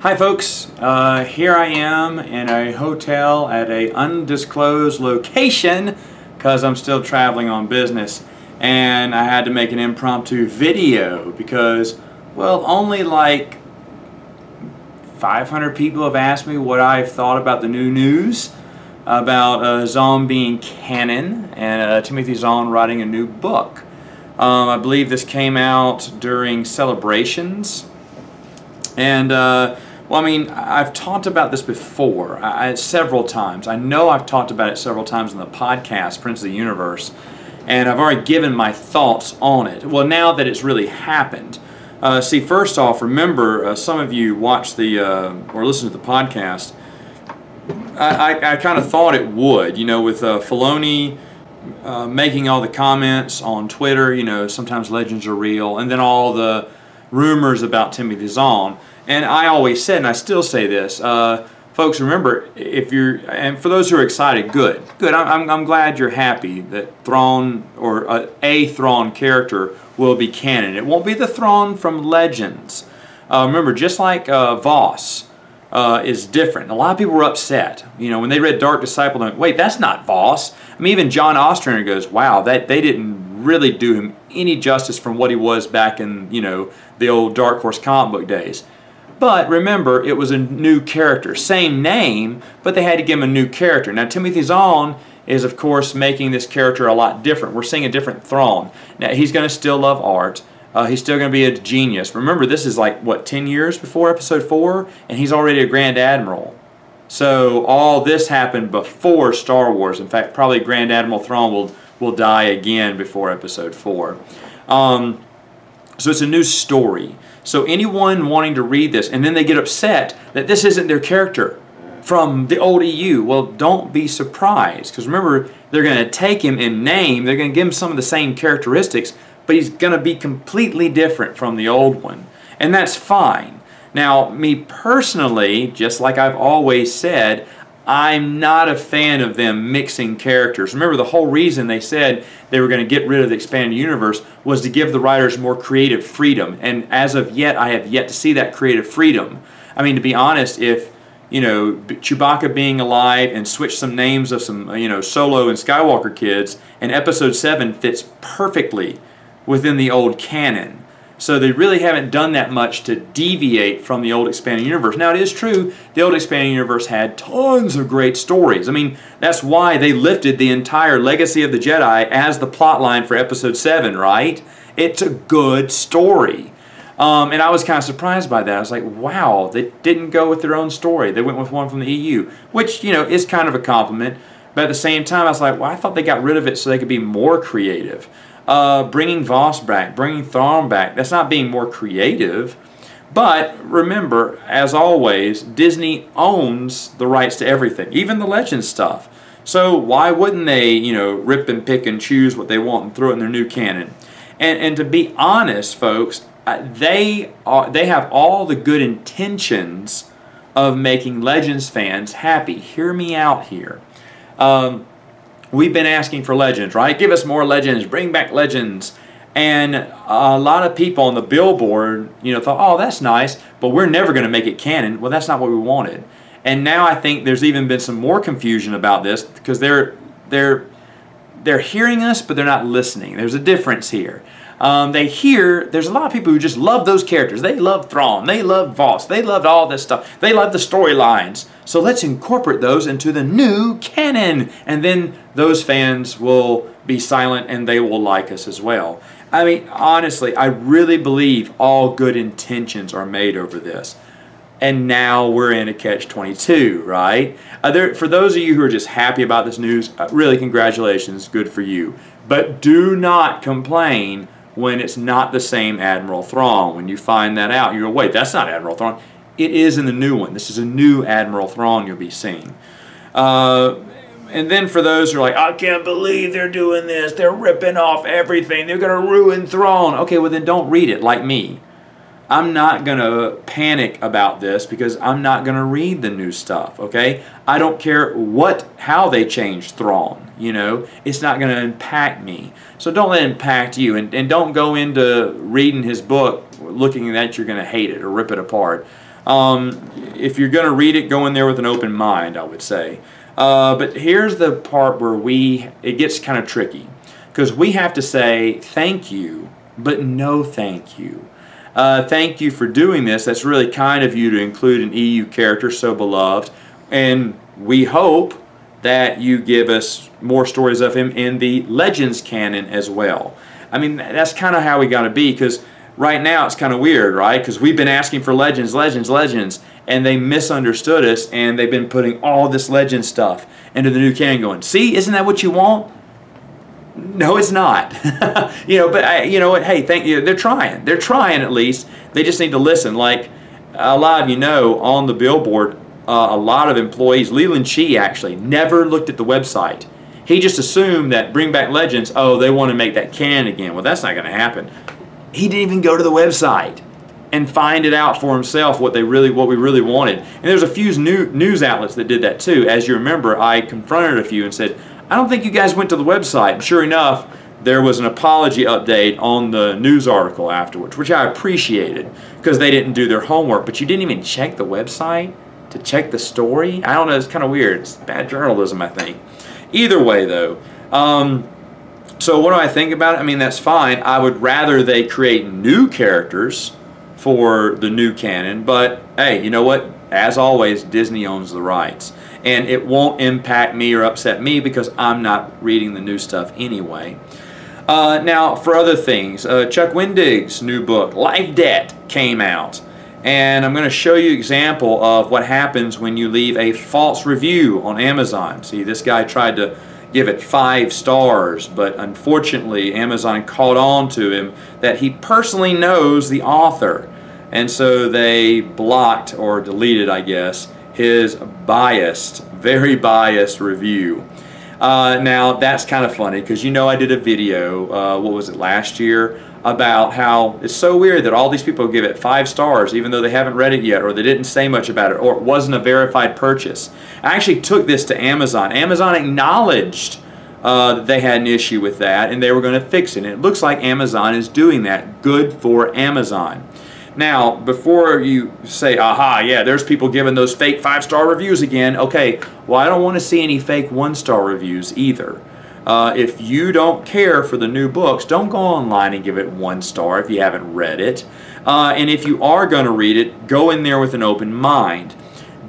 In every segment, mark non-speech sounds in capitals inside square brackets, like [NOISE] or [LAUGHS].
Hi folks, uh, here I am in a hotel at a undisclosed location because I'm still traveling on business. And I had to make an impromptu video because well only like 500 people have asked me what I've thought about the new news about uh, Zahn being canon and uh, Timothy Zahn writing a new book. Um, I believe this came out during celebrations. And uh, well, I mean, I've talked about this before I, several times. I know I've talked about it several times in the podcast, Prince of the Universe, and I've already given my thoughts on it. Well, now that it's really happened, uh, see, first off, remember, uh, some of you watch the uh, or listen to the podcast. I, I, I kind of thought it would, you know, with uh, Filoni uh, making all the comments on Twitter, you know, sometimes legends are real, and then all the rumors about Timothy Zahn. And I always said, and I still say this, uh, folks, remember, if you're, and for those who are excited, good, good. I'm, I'm glad you're happy that Thrawn or a, a Thrawn character will be canon. It won't be the Thrawn from Legends. Uh, remember, just like uh, Vos uh, is different. A lot of people were upset, you know, when they read Dark Disciple. They went, Wait, that's not Vos. I mean, even John Ostrander goes, "Wow, that they didn't really do him any justice from what he was back in, you know, the old Dark Horse comic book days." But remember, it was a new character. Same name, but they had to give him a new character. Now, Timothy Zahn is, of course, making this character a lot different. We're seeing a different Thrawn. Now, he's going to still love art. Uh, he's still going to be a genius. Remember, this is like, what, 10 years before Episode 4? And he's already a Grand Admiral. So all this happened before Star Wars. In fact, probably Grand Admiral Thrawn will, will die again before Episode 4. Um, so it's a new story. So anyone wanting to read this and then they get upset that this isn't their character from the old EU, well, don't be surprised. Because remember, they're going to take him in name, they're going to give him some of the same characteristics, but he's going to be completely different from the old one. And that's fine. Now, me personally, just like I've always said, I'm not a fan of them mixing characters. Remember, the whole reason they said they were going to get rid of the expanded universe was to give the writers more creative freedom. And as of yet, I have yet to see that creative freedom. I mean, to be honest, if you know Chewbacca being alive and switch some names of some you know Solo and Skywalker kids, and Episode Seven fits perfectly within the old canon. So they really haven't done that much to deviate from the old expanding universe. Now it is true, the old expanding universe had tons of great stories. I mean, that's why they lifted the entire Legacy of the Jedi as the plot line for Episode 7, right? It's a good story. Um, and I was kind of surprised by that. I was like, wow, they didn't go with their own story. They went with one from the EU, which, you know, is kind of a compliment. But at the same time, I was like, well, I thought they got rid of it so they could be more creative uh, bringing Vos back, bringing Thrawn back. That's not being more creative. But remember, as always, Disney owns the rights to everything, even the legend stuff. So why wouldn't they, you know, rip and pick and choose what they want and throw it in their new canon? And, and to be honest, folks, uh, they are they have all the good intentions of making Legends fans happy. Hear me out here. Um, we've been asking for legends, right? Give us more legends, bring back legends. And a lot of people on the billboard, you know, thought, oh, that's nice, but we're never going to make it canon. Well, that's not what we wanted. And now I think there's even been some more confusion about this because they're they're they're hearing us, but they're not listening. There's a difference here. Um, they hear, there's a lot of people who just love those characters. They love Thrawn. They love Vos. They loved all this stuff. They love the storylines. So let's incorporate those into the new canon. And then those fans will be silent and they will like us as well. I mean, honestly, I really believe all good intentions are made over this. And now we're in a catch 22, right? Uh, there, for those of you who are just happy about this news, uh, really congratulations, good for you. But do not complain when it's not the same Admiral Thrawn. When you find that out, you go, wait, that's not Admiral Thrawn. It is in the new one. This is a new Admiral Thrawn you'll be seeing. Uh, and then for those who are like, I can't believe they're doing this. They're ripping off everything. They're going to ruin Thrawn. Okay, well then don't read it like me. I'm not going to panic about this because I'm not going to read the new stuff, okay? I don't care what how they change Thrawn, you know? It's not going to impact me. So don't let it impact you and, and don't go into reading his book looking that you're going to hate it or rip it apart. Um, if you're going to read it, go in there with an open mind, I would say. Uh, but here's the part where we it gets kind of tricky because we have to say thank you, but no thank you. Uh, thank you for doing this. That's really kind of you to include an EU character so beloved. And we hope that you give us more stories of him in the Legends canon as well. I mean, that's kind of how we got to be because right now it's kind of weird, right? Because we've been asking for Legends, Legends, Legends, and they misunderstood us and they've been putting all this Legend stuff into the new canon going, see, isn't that what you want? No, it's not. [LAUGHS] you know, but I, you know what? Hey, thank you. They're trying. They're trying at least. They just need to listen. Like a lot of you know, on the billboard, uh, a lot of employees, Leland Chee actually never looked at the website. He just assumed that Bring Back Legends. Oh, they want to make that canon again. Well, that's not going to happen. He didn't even go to the website and find it out for himself what they really what we really wanted. And there's a few new, news outlets that did that too. As you remember, I confronted a few and said, I don't think you guys went to the website. Sure enough, there was an apology update on the news article afterwards, which I appreciated because they didn't do their homework. But you didn't even check the website to check the story? I don't know, it's kind of weird. It's bad journalism, I think. Either way, though, um, so what do I think about it? I mean, that's fine. I would rather they create new characters for the new canon, but hey, you know what? As always, Disney owns the rights and it won't impact me or upset me because I'm not reading the new stuff anyway. Uh, now, for other things, uh, Chuck Wendig's new book, Life Debt, came out. And I'm going to show you example of what happens when you leave a false review on Amazon. See, this guy tried to give it five stars, but unfortunately Amazon caught on to him that he personally knows the author. And so they blocked or deleted, I guess, his biased, very biased review. Uh, now that's kind of funny because you know I did a video, uh, what was it, last year, about how it's so weird that all these people give it five stars even though they haven't read it yet or they didn't say much about it or it wasn't a verified purchase. I actually took this to Amazon. Amazon acknowledged uh, that they had an issue with that and they were going to fix it. And it looks like Amazon is doing that. Good for Amazon. Now, before you say, aha, yeah, there's people giving those fake five-star reviews again, okay, well, I don't want to see any fake one-star reviews either. Uh, if you don't care for the new books, don't go online and give it one star if you haven't read it. Uh, and if you are going to read it, go in there with an open mind.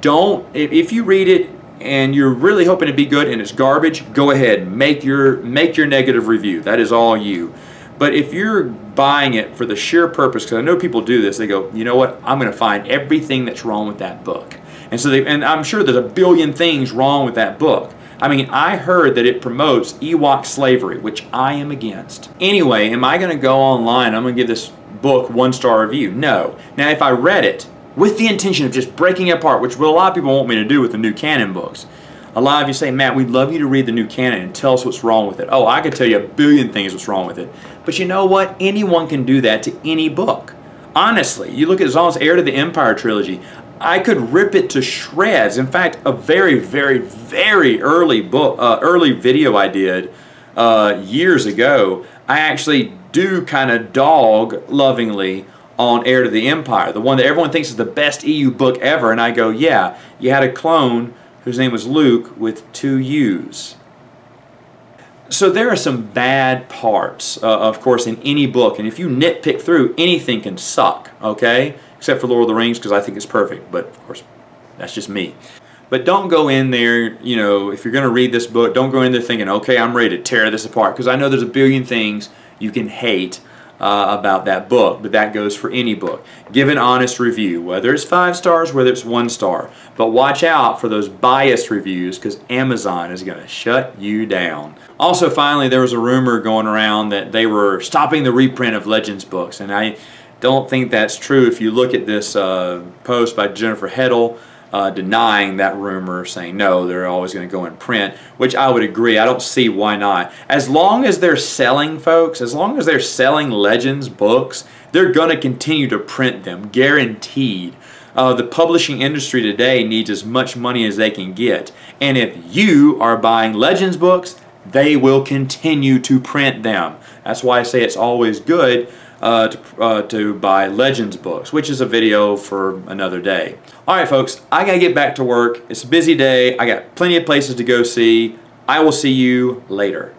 Don't, if you read it and you're really hoping to be good and it's garbage, go ahead, make your, make your negative review. That is all you. But if you're buying it for the sheer purpose, because I know people do this, they go, you know what, I'm going to find everything that's wrong with that book. And so they, and I'm sure there's a billion things wrong with that book. I mean, I heard that it promotes Ewok slavery, which I am against. Anyway, am I going to go online, I'm going to give this book one star review? No. Now, if I read it with the intention of just breaking it apart, which a lot of people want me to do with the new canon books, a lot of you say, Matt, we'd love you to read the new canon and tell us what's wrong with it. Oh, I could tell you a billion things what's wrong with it. But you know what? Anyone can do that to any book. Honestly, you look at Zahn's Heir to the Empire trilogy. I could rip it to shreds. In fact, a very, very, very early book, uh, early video I did uh, years ago, I actually do kind of dog lovingly on Heir to the Empire, the one that everyone thinks is the best EU book ever, and I go, yeah, you had a clone whose name was Luke with two U's. So there are some bad parts, uh, of course, in any book, and if you nitpick through, anything can suck, okay? Except for Lord of the Rings, because I think it's perfect, but of course, that's just me. But don't go in there, you know, if you're going to read this book, don't go in there thinking, okay, I'm ready to tear this apart, because I know there's a billion things you can hate uh, about that book, but that goes for any book. Give an honest review, whether it's five stars, whether it's one star. But watch out for those biased reviews because Amazon is going to shut you down. Also, finally, there was a rumor going around that they were stopping the reprint of Legends books, and I don't think that's true. If you look at this uh, post by Jennifer Heddle, uh, denying that rumor, saying no, they're always going to go in print, which I would agree. I don't see why not. As long as they're selling, folks, as long as they're selling Legends books, they're going to continue to print them, guaranteed. Uh, the publishing industry today needs as much money as they can get. And if you are buying Legends books, they will continue to print them. That's why I say it's always good uh, to, uh, to buy Legends books, which is a video for another day. All right, folks, I gotta get back to work. It's a busy day. I got plenty of places to go see. I will see you later.